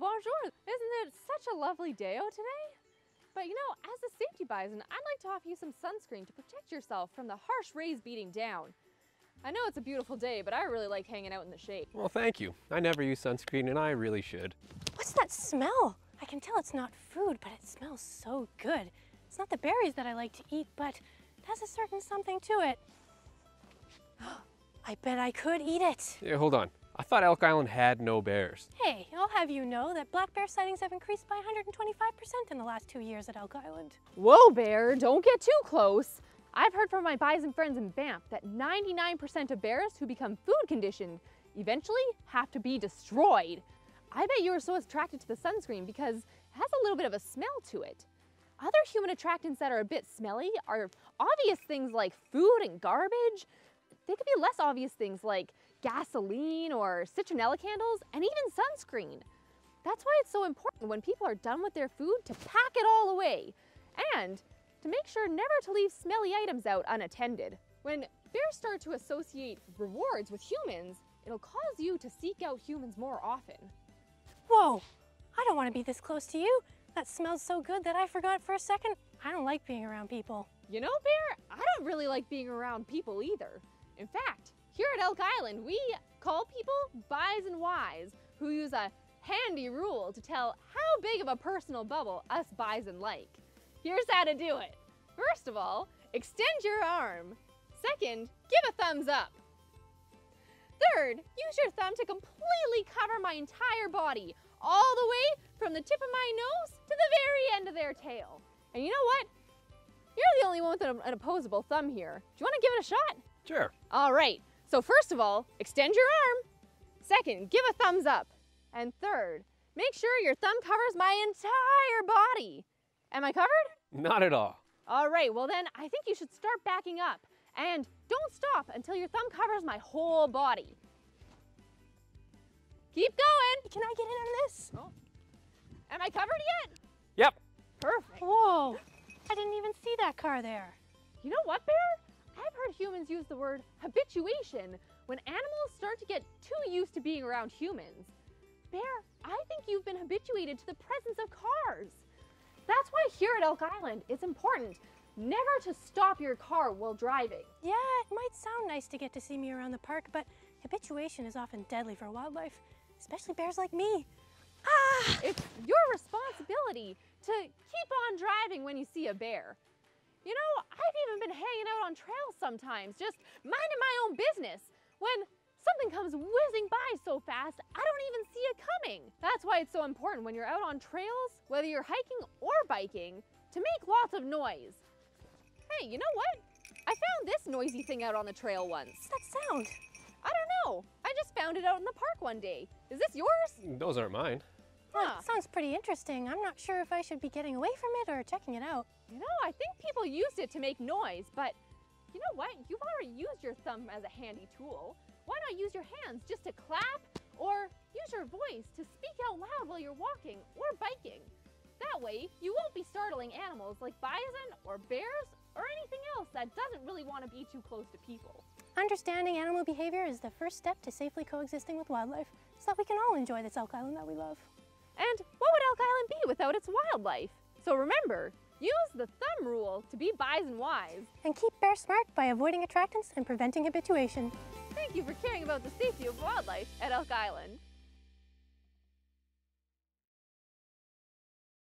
bonjour. Isn't it such a lovely day out today? But you know, as a safety bison, I'd like to offer you some sunscreen to protect yourself from the harsh rays beating down. I know it's a beautiful day, but I really like hanging out in the shade. Well, thank you. I never use sunscreen and I really should. What's that smell? I can tell it's not food, but it smells so good. It's not the berries that I like to eat, but it has a certain something to it. I bet I could eat it. Yeah, hold on. I thought Elk Island had no bears. Hey, I'll have you know that black bear sightings have increased by 125% in the last two years at Elk Island. Whoa, bear, don't get too close. I've heard from my bison friends in Banff that 99% of bears who become food conditioned eventually have to be destroyed. I bet you were so attracted to the sunscreen because it has a little bit of a smell to it. Other human attractants that are a bit smelly are obvious things like food and garbage. They could be less obvious things like gasoline or citronella candles and even sunscreen. That's why it's so important when people are done with their food to pack it all away and to make sure never to leave smelly items out unattended. When bears start to associate rewards with humans, it'll cause you to seek out humans more often. Whoa, I don't want to be this close to you. That smells so good that I forgot for a second. I don't like being around people. You know, Bear, I don't really like being around people either. In fact, here at Elk Island, we call people bison wise, who use a handy rule to tell how big of a personal bubble us bison like. Here's how to do it. First of all, extend your arm. Second, give a thumbs up. Third, use your thumb to completely cover my entire body, all the way from the tip of my nose to the very end of their tail. And you know what? You're the only one with an, an opposable thumb here. Do you want to give it a shot? Sure. All right. So first of all, extend your arm. Second, give a thumbs up. And third, make sure your thumb covers my entire body. Am I covered? Not at all. All right, well then I think you should start backing up. And don't stop until your thumb covers my whole body. Keep going. Can I get in on this? Oh. Am I covered yet? Yep. Perfect. Whoa, I didn't even see that car there. You know what, Bear? I've heard humans use the word habituation when animals start to get too used to being around humans. Bear, I think you've been habituated to the presence of cars. That's why here at Elk Island, it's important never to stop your car while driving. Yeah, it might sound nice to get to see me around the park, but habituation is often deadly for wildlife, especially bears like me. Ah! It's your responsibility to keep on driving when you see a bear. You know, I've even been hanging out on trails sometimes, just minding my own business. When something comes whizzing by so fast, I don't even see it coming. That's why it's so important when you're out on trails, whether you're hiking or biking, to make lots of noise. Hey, you know what? I found this noisy thing out on the trail once. What's that sound? I don't know. I just found it out in the park one day. Is this yours? Those aren't mine. Huh. Sounds pretty interesting. I'm not sure if I should be getting away from it or checking it out. You know, I think people used it to make noise, but you know what? You've already used your thumb as a handy tool. Why not use your hands just to clap or use your voice to speak out loud while you're walking or biking? That way, you won't be startling animals like bison or bears or anything else that doesn't really want to be too close to people. Understanding animal behavior is the first step to safely coexisting with wildlife so that we can all enjoy this Elk Island that we love. And what would Elk Island be without its wildlife? So remember, use the thumb rule to be bison wise. And keep bear smart by avoiding attractants and preventing habituation. Thank you for caring about the safety of wildlife at Elk Island.